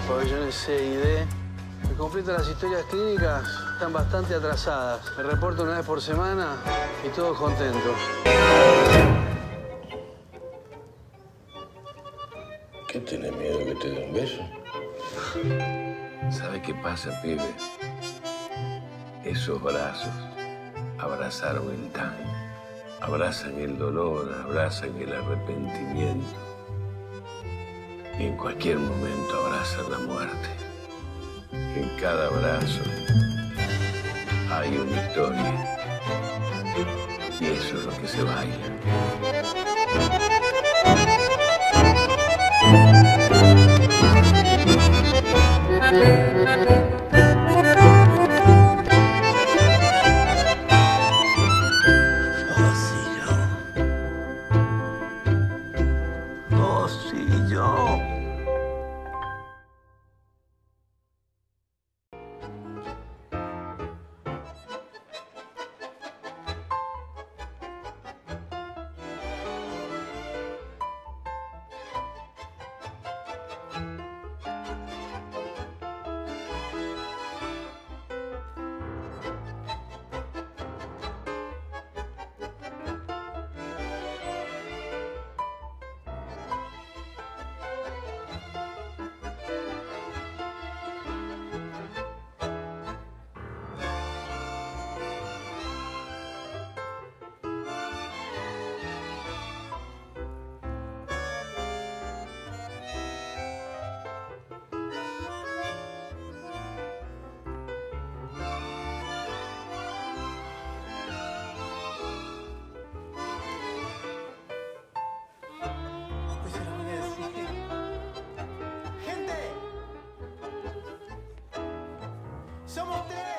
los pabellones C y D. Me completo las historias clínicas, están bastante atrasadas. Me reporto una vez por semana y todos contentos. ¿Qué tenés miedo que te dé un beso? ¿Sabe qué pasa, pibe? Esos brazos, abrazar a Bentán, abrazan el dolor, abrazan el arrepentimiento. En cualquier momento abraza la muerte. En cada abrazo hay una historia. Y eso es lo que se baila. Oh, sí, yo. Someone there!